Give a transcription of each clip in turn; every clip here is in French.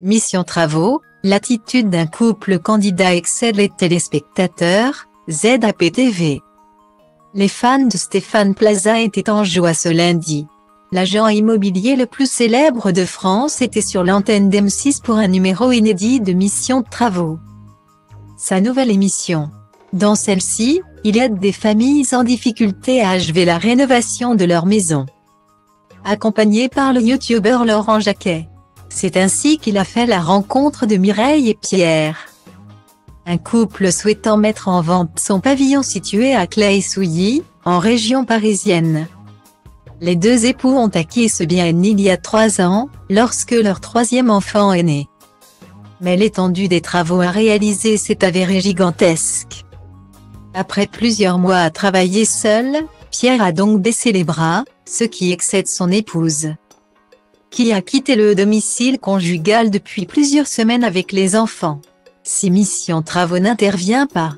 Mission Travaux, l'attitude d'un couple candidat excède les téléspectateurs, ZAPTV. Les fans de Stéphane Plaza étaient en joie ce lundi. L'agent immobilier le plus célèbre de France était sur l'antenne d'M6 pour un numéro inédit de Mission Travaux. Sa nouvelle émission. Dans celle-ci, il aide des familles en difficulté à achever la rénovation de leur maison. Accompagné par le youtubeur Laurent Jacquet. C'est ainsi qu'il a fait la rencontre de Mireille et Pierre. Un couple souhaitant mettre en vente son pavillon situé à Clay-Souilly, en région parisienne. Les deux époux ont acquis ce bien il y a trois ans, lorsque leur troisième enfant est né. Mais l'étendue des travaux à réaliser s'est avérée gigantesque. Après plusieurs mois à travailler seul, Pierre a donc baissé les bras, ce qui excède son épouse qui a quitté le domicile conjugal depuis plusieurs semaines avec les enfants. Si Mission Travaux n'intervient pas,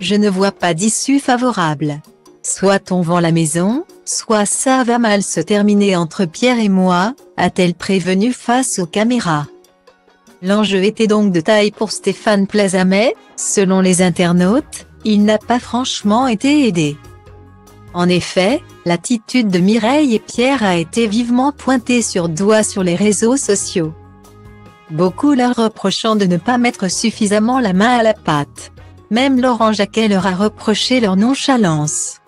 je ne vois pas d'issue favorable. Soit on vend la maison, soit ça va mal se terminer entre Pierre et moi, a-t-elle prévenu face aux caméras. L'enjeu était donc de taille pour Stéphane Plazamet, selon les internautes, il n'a pas franchement été aidé. En effet, l'attitude de Mireille et Pierre a été vivement pointée sur doigt sur les réseaux sociaux. Beaucoup leur reprochant de ne pas mettre suffisamment la main à la pâte. Même Laurent Jacquet leur a reproché leur nonchalance.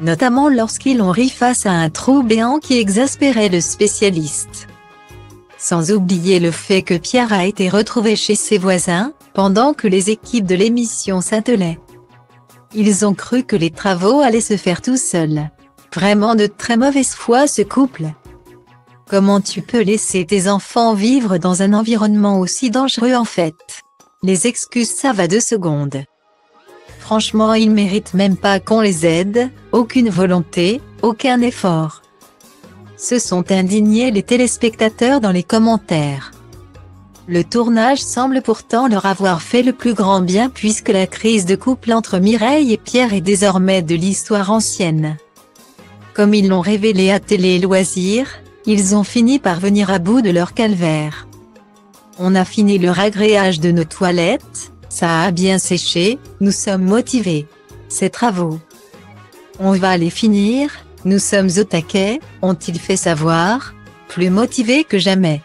Notamment lorsqu'ils ont ri face à un trou béant qui exaspérait le spécialiste. Sans oublier le fait que Pierre a été retrouvé chez ses voisins, pendant que les équipes de l'émission s'attelaient. Ils ont cru que les travaux allaient se faire tout seuls. Vraiment de très mauvaise foi ce couple. Comment tu peux laisser tes enfants vivre dans un environnement aussi dangereux en fait? Les excuses ça va deux secondes. Franchement ils méritent même pas qu'on les aide, aucune volonté, aucun effort. Se sont indignés les téléspectateurs dans les commentaires. Le tournage semble pourtant leur avoir fait le plus grand bien puisque la crise de couple entre Mireille et Pierre est désormais de l'histoire ancienne. Comme ils l'ont révélé à Télé Loisirs, ils ont fini par venir à bout de leur calvaire. On a fini le ragréage de nos toilettes, ça a bien séché, nous sommes motivés. Ces travaux. On va les finir, nous sommes au taquet, ont-ils fait savoir, plus motivés que jamais.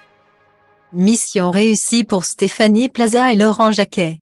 Mission réussie pour Stéphanie Plaza et Laurent Jacquet.